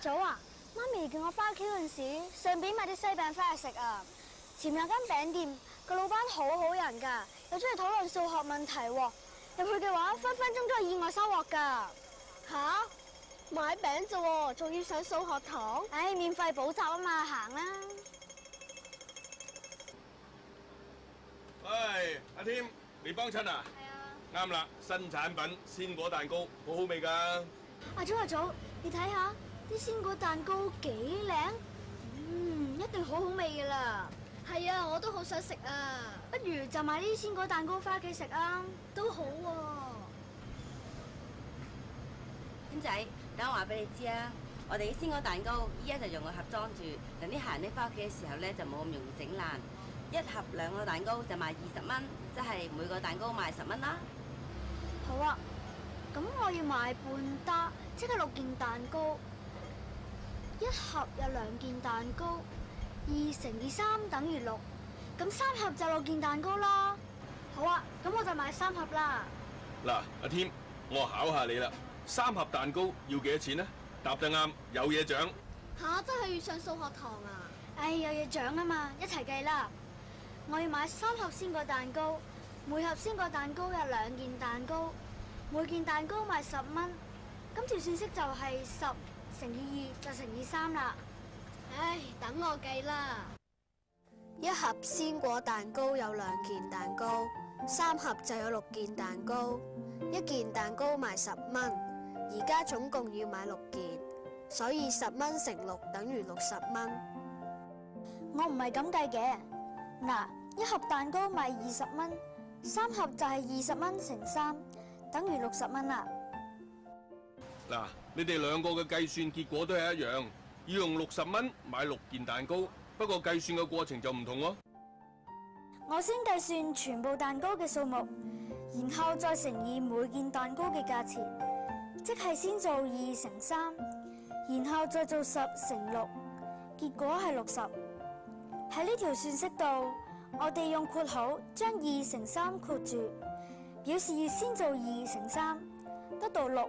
祖啊，媽咪叫我翻屋企嗰陣時，順便買啲西餅翻去食啊。前面有間餅店，個老闆好好人㗎，又中意討論數學問題喎。入去嘅話，分分鐘都係意外收穫㗎。吓？買餅啫喎，仲要上數學堂？唉，免費補習啊嘛，行啦。喂，阿添，你幫襯啊？係啊。啱啦，新產品鮮果蛋糕，好好味㗎。阿祖阿祖，你睇下啲鮮果蛋糕幾靚，嗯，一定好好味噶啦。係啊，我都好想食啊。不如就買啲鮮果蛋糕翻屋企食啊。都好喎。僆仔，等我話俾你知啊！我哋啲鮮果蛋糕依家就用個盒裝住，等啲客人拎翻屋企嘅時候咧就冇咁容易整爛。一盒兩個蛋糕就賣二十蚊，即係每個蛋糕賣十蚊啦。好啊，咁我要買半打，即係六件蛋糕。一盒有兩件蛋糕，二乘以三等於六，咁三盒就六件蛋糕啦。好啊，咁我就買三盒啦。嗱，阿添，我考下你啦，三盒蛋糕要幾多錢呢？答得啱，有嘢獎。吓，真係要上數學堂啊？唉，有嘢獎啊嘛，一齊計啦。我要買三盒鮮果蛋糕，每盒鮮果蛋糕有兩件蛋糕，每件蛋糕賣十蚊。咁條算式就係十乘以二就乘以三啦。唉，等我計啦。一盒鮮果蛋糕有兩件蛋糕，三盒就有六件蛋糕，一件蛋糕賣十蚊，而家總共要買六件，所以十蚊乘六等於六十蚊。我唔係咁計嘅，嗱，一盒蛋糕賣二十蚊，三盒就係二十蚊乘三，等於六十蚊啦。嗱，你哋兩個嘅計算結果都係一樣，要用六十蚊買六件蛋糕，不過計算嘅過程就唔同喎。我先計算全部蛋糕嘅數目，然後再乘以每件蛋糕嘅價錢，即係先做二乘三，然後再做十乘六，結果係六十。喺呢條算式度，我哋用括號將二乘三括住，表示先做二乘三，得到六，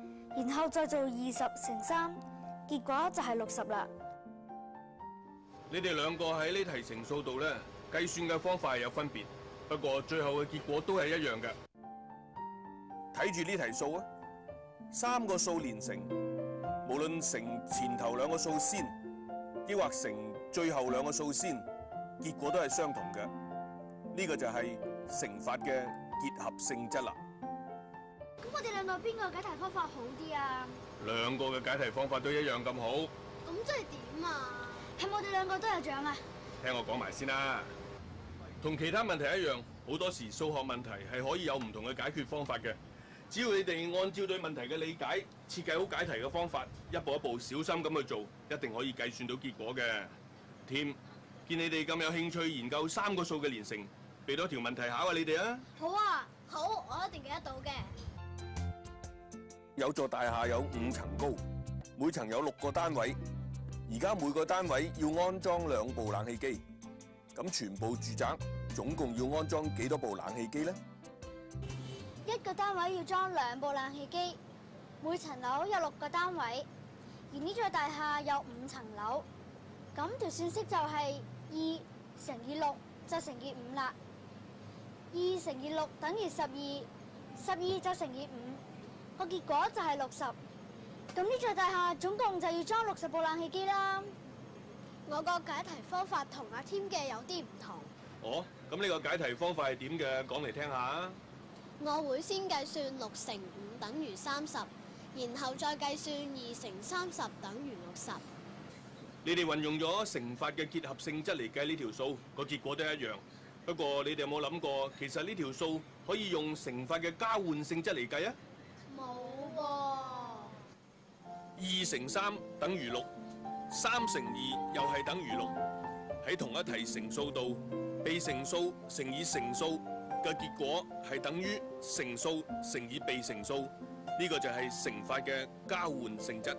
然後再做二十乘三，結果就係六十啦。你哋兩個喺呢題乘數度咧，計算嘅方法係有分別，不過最後嘅結果都係一樣嘅。睇住呢題數啊，三個數連乘，無論乘前頭兩個數先，抑或乘最後兩個數先，結果都係相同嘅。呢個就係乘法嘅結合性質啦。咁我哋兩個邊個解題方法好啲啊？兩個嘅解題方法都一樣咁好，咁即係點啊？係我哋兩個都有獎啊！聽我講埋先啦。同其他問題一樣，好多時數學問題係可以有唔同嘅解決方法嘅。只要你哋按照對問題嘅理解，設計好解題嘅方法，一步一步小心咁去做，一定可以計算到結果嘅。添，見你哋咁有興趣研究三個數嘅連乘，俾多條問題考下你哋啊！好啊！好，我一定記得到嘅。有座大厦有五层高，每层有六个单位。而家每个单位要安装两部冷气机，咁全部住宅总共要安装几多部冷气机呢？一个单位要装两部冷气机，每层楼有六个单位，而呢座大厦有五层楼，咁条算式就系二乘以六就乘以五啦。二乘以六等于十二，十二就乘以五，個結果就係六十。咁呢座大廈總共就要裝六十部冷氣機啦。我個解題方法同阿添嘅有啲唔同。哦，咁呢個解題方法係點嘅？講嚟聽下。我會先計算六乘五等於三十，然後再計算二乘三十等於六十。你哋運用咗乘法嘅結合性質嚟計呢條數，個結果都一樣。不過你哋有冇諗過，其實呢條數可以用乘法嘅交換性質嚟計啊？冇喎。二乘三等於六，三乘二又係等於六。喺同一題乘數度，被乘數乘以乘數嘅結果係等於乘數乘以被乘數，呢個就係乘法嘅交換性質。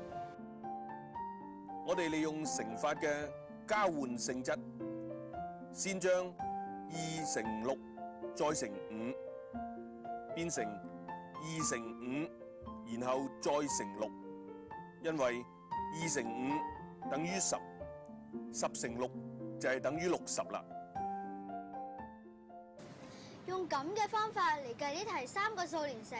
我哋利用乘法嘅交換性質，先將二乘六再乘五變成二乘五，然後再乘六，因為二乘五等於十，十乘六就係等於六十啦。用咁嘅方法嚟計呢題三個數連乘，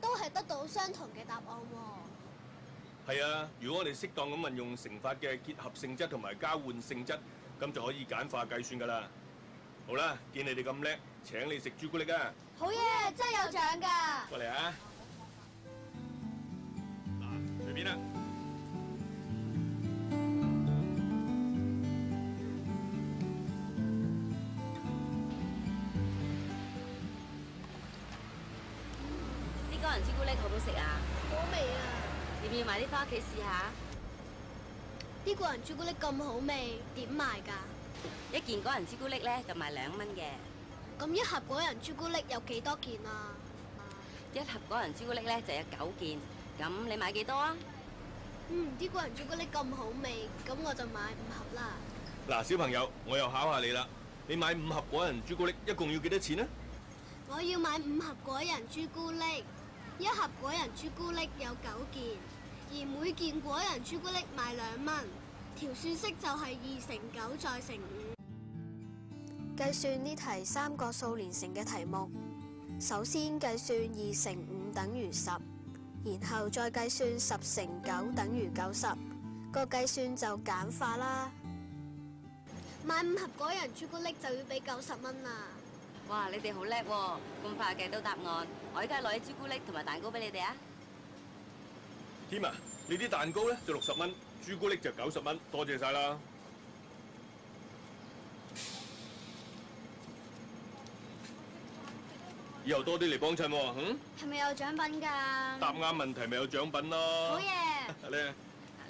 都係得到相同嘅答案喎。係啊，如果我哋適當咁運用乘法嘅結合性質同埋交換性質，咁就可以簡化計算噶啦。好啦，見你哋咁叻，請你食朱古力啊！好嘢，真係有獎㗎！過嚟啊！嗱，隨便啦。啲果仁朱古力好唔好食啊？好味啊！要唔要買啲翻屋企試下？呢個人朱古力咁好味，點賣㗎？一件果仁朱古力咧就賣兩蚊嘅，咁一盒果仁朱古力有幾多件啊？一盒果仁朱古力咧就有九件。咁你買幾多啊？嗯，啲個人朱古力咁好味，咁我就買五盒啦。嗱，小朋友，我又考下你啦。你買五盒果仁朱古力，一共要幾多錢呢？我要買五盒果仁朱古力，一盒果仁朱古力有九件，而每件果仁朱古力賣兩蚊，條算式就係二乘九再乘五。計算呢題三個數連成嘅題目，首先計算二乘五等於十，然後再計算十乘九等於九十，個計算就簡化啦。買五盒果仁朱古力就要俾九十蚊啦。哇！你哋好叻喎，咁快計到答案。我依家攞啲朱古力同埋蛋糕俾你哋啊！添啊，你啲蛋糕咧就六十蚊，朱古力就九十蚊，多謝晒啦。以後多啲嚟幫襯喎，嗯？係咪有獎品㗎？答啱問題咪有獎品咯。好嘢，咧，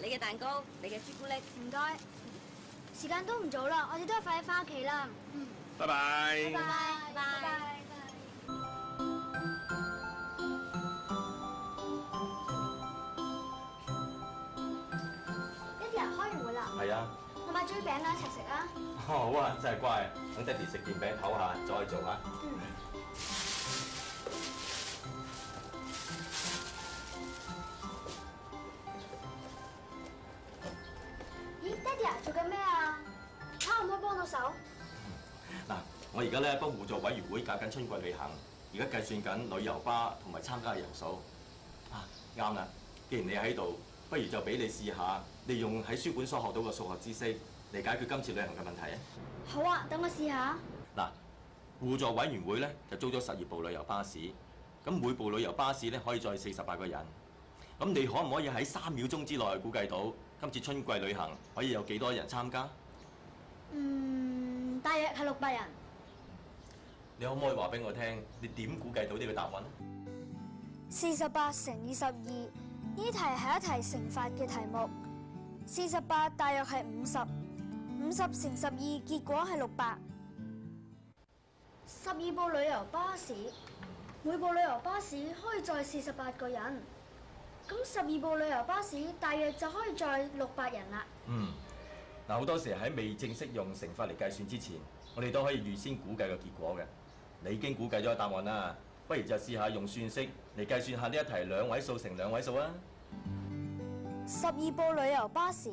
你嘅蛋糕，你嘅朱古力。唔該。時間都唔早啦，我哋都係快啲翻屋企啦。嗯，拜拜。拜拜拜拜。爹哋啊，開完會啦，係啊，我買咗啲餅啦，一齊食啊。好啊，真係乖。等爹哋食件餅唞下，再做啊。咦，我而家咧幫互助委員會搞緊春季旅行，而家計算緊旅遊巴同埋參加嘅人數。啊，啱啦！既然你喺度，不如就俾你試下，利用喺書本所學到嘅數學知識嚟解決今次旅行嘅問題啊！好啊，等我試下。嗱，互助委員會咧就租咗十二部旅遊巴士，咁每部旅遊巴士咧可以載四十八個人。咁你可唔可以喺三秒鐘之內估計到今次春季旅行可以有幾多人參加？嗯，大約係六百人。你可唔可以話俾我聽，你點估計到呢個答案咧？四十八乘以十二，呢題係一題乘法嘅題目。四十八大約係五十，五十乘十二結果係六百。十二部旅遊巴士，每部旅遊巴士可以載四十八個人，咁十二部旅遊巴士大約就可以載六百人啦。嗯，嗱好多時喺未正式用乘法嚟計算之前，我哋都可以預先估計個結果嘅。你已經估計咗答案啦，不如就試下用算式嚟計算下呢一題兩位數乘兩位數啊！十二部旅遊巴士，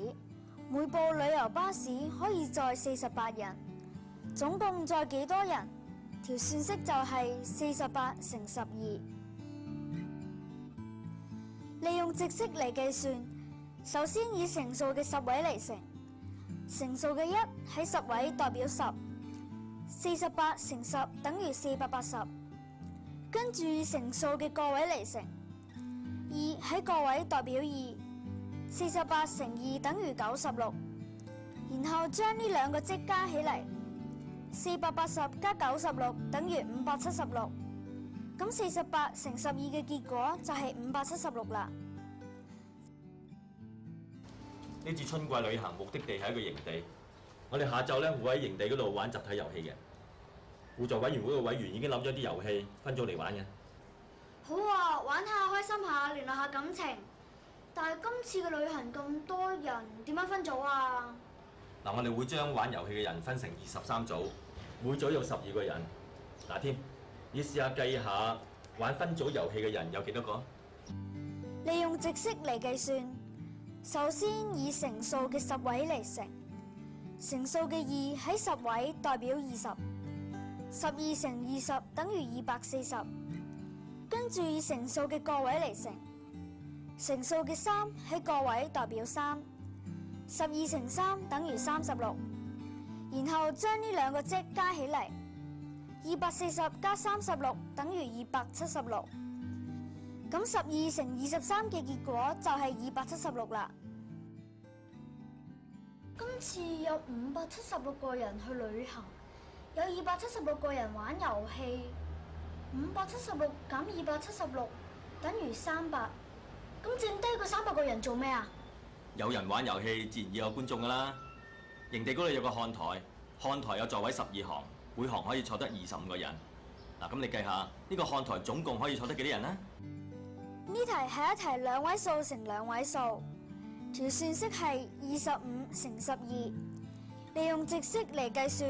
每部旅遊巴士可以載四十八人，總共載幾多人？條算式就係四十八乘十二。利用直式嚟計算，首先以乘數嘅十位嚟乘，乘數嘅一喺十位代表十，四十八乘十等於四百八十。跟住乘數嘅個位嚟乘，二喺個位代表二。四十八乘二等於九十六，然後將呢兩個積加起嚟，四百八十加九十六等於五百七十六。咁四十八乘十二嘅結果就係五百七十六啦。呢次春季旅行目的地係一個營地，我哋下晝咧會喺營地嗰度玩集體遊戲嘅。互助委員會嘅委員已經諗咗啲遊戲分組嚟玩嘅。好啊，玩下開心下，聯絡下感情。但係今次嘅旅行咁多人，點樣分組啊？嗱，我哋會將玩遊戲嘅人分成二十三組，每組有十二個人。嗱，添，你試下計下玩分組遊戲嘅人有幾多個？利用直式嚟計算，首先以乘數嘅十位嚟乘，乘數嘅二喺十位代表二十，十二乘二十等于二百四十。跟住以乘数嘅个位嚟乘，乘数嘅三喺个位代表三，十二乘三等于三十六。然后将呢两个积加起嚟，二百四十加三十六等于二百七十六。咁十二乘二十三嘅结果就系二百七十六啦。今次有五百七十六个人去旅行，有二百七十六個人玩遊戲。五百七十六減二百七十六等於三百，咁剩低嗰三百個人做咩啊？有人玩遊戲，自然要有觀眾噶啦。營地嗰度有個看台，看台有座位十二行，每行可以坐得二十五個人。嗱，咁你計下呢個看台總共可以坐得幾多人呢？呢題係一題兩位數乘兩位數，條算式係二十五乘十二，利用直式嚟計算，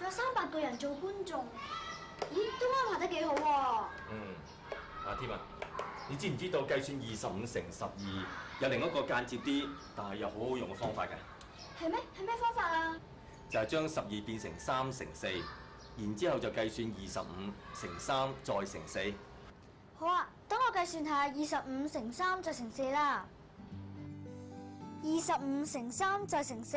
仲有三百個人做觀眾。咦，都安排得幾好喎！嗯，阿添啊，你知唔知道計算二十五乘十二有另一個間接啲，但係又好好用嘅方法嘅？係咩？係咩方法啊？就係將十二變成三乘四，然之後就計算二十五乘三再乘四。好啊，等我計算下二十五乘三再乘四啦。二十五乘三再乘四，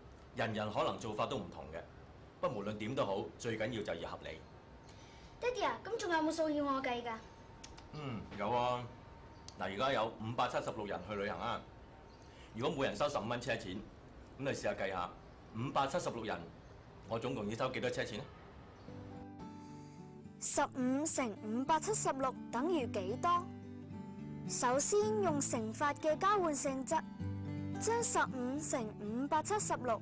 人人可能做法都唔同嘅。不過無論點都好，最緊要就要合理。爹哋啊，咁仲有冇數要我計㗎？嗯，有啊。嗱，而家有五百七十六人去旅行啊。如果每人收十五蚊車錢，咁你試下計下，五百七十六人，我總共要收幾多車錢咧？十五乘五百七十六等於幾多？首先用乘法嘅交換性質，將十五乘五百七十六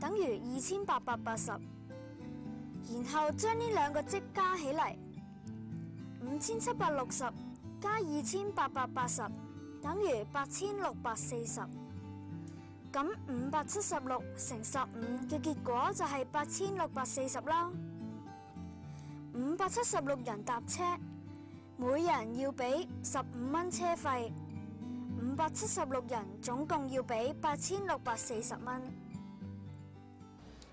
等於二千八百八十，然後將呢兩個積加起嚟。五千七百六十加二千八百八十等於八千六百四十，咁五百七十六乘十五嘅結果就係八千六百四十啦。五百七十六人搭車，每人要俾十五蚊車費，五百七十六人總共要俾八千六百四十蚊。